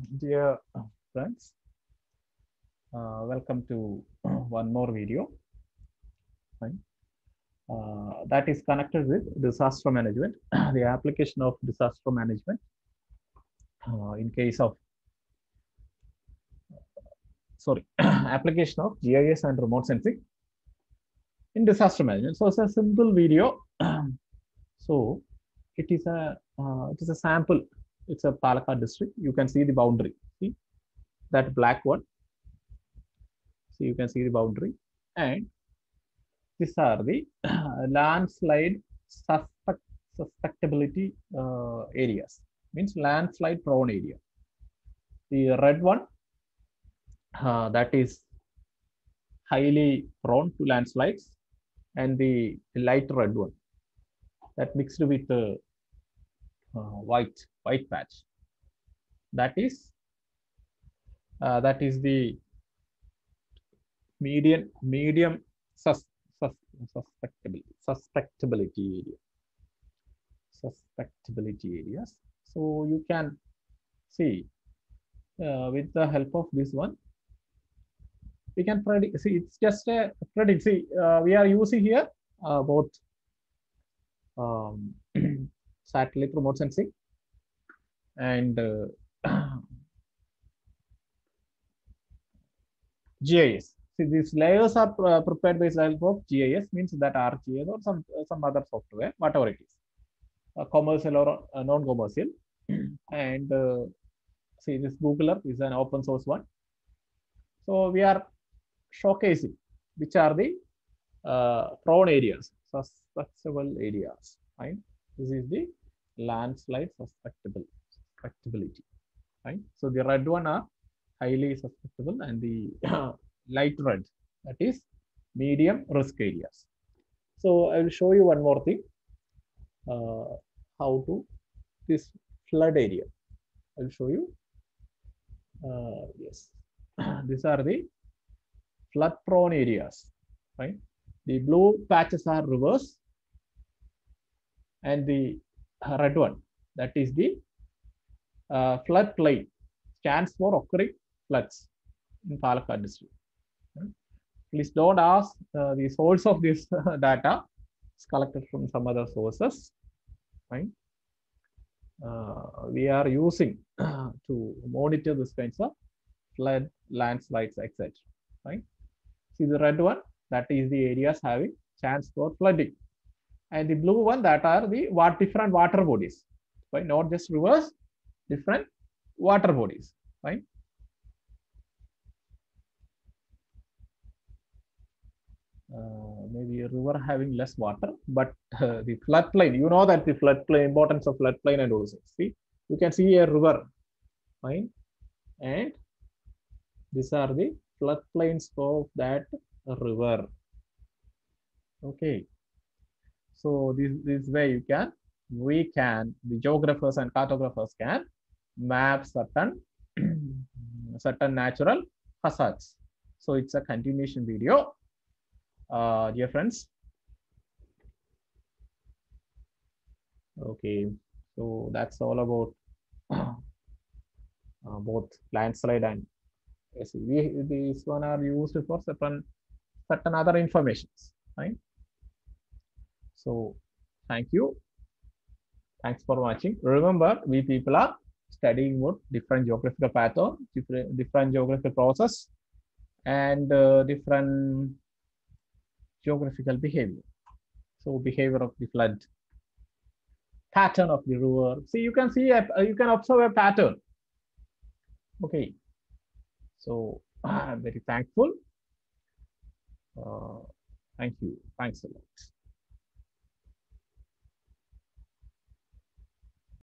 Dear friends, uh, welcome to one more video. Fine. Uh, that is connected with disaster management, the application of disaster management uh, in case of sorry application of GIS and remote sensing in disaster management. So it's a simple video. so it is a uh, it is a sample. It's a Palakkad district. You can see the boundary. See that black one. So you can see the boundary and these are the landslide suspect susceptibility uh, areas. Means landslide prone area. The red one uh, that is highly prone to landslides and the light red one that mixed with the uh, white white patch. That is uh, that is the median medium sus, sus, suspectability suspectability area. Suspectability areas. So you can see uh, with the help of this one we can predict see it's just a predict see uh, we are using here uh, both um, satellite remote sensing and uh, GIS. See, these layers are uh, prepared by the help of GIS, means that ArcGIS or some some other software, whatever it is, uh, commercial or uh, non-commercial. and uh, see, this Google Earth is an open source one. So we are showcasing which are the uh, prone areas, susceptible areas. Right? This is the landslide susceptible susceptibility. Right? So the red one are highly susceptible and the light red that is medium risk areas. So I will show you one more thing. Uh, how to this flood area. I will show you. Uh, yes, these are the flood prone areas. Right. The blue patches are rivers and the red one that is the uh, flood plain stands for occurring floods in Palakkad district. Please don't ask uh, the source of this data. It's collected from some other sources. Right? Uh, we are using to monitor this kinds of flood, landslides, etc. Right? See the red one that is the areas having chance for flooding, and the blue one that are the what different water bodies. Right? Not just rivers, different water bodies. Right? Uh, maybe a river having less water, but uh, the floodplain, you know that the floodplain, importance of floodplain and also see, you can see a river, right? And these are the floodplains of that river. Okay. So this, this way you can, we can, the geographers and cartographers can map certain, certain natural hazards. So it's a continuation video uh, dear friends. Okay, so that's all about uh, both landslide and we, these one are used for certain certain other informations, right? So thank you. Thanks for watching. Remember, we people are studying about different geographical pattern, different, different geographical process, and uh, different geographical behavior. So behavior of the flood, pattern of the river. See, you can see, a, you can observe a pattern. Okay. So I'm very thankful. Uh, thank you. Thanks a lot.